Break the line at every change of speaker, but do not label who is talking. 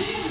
Jesus.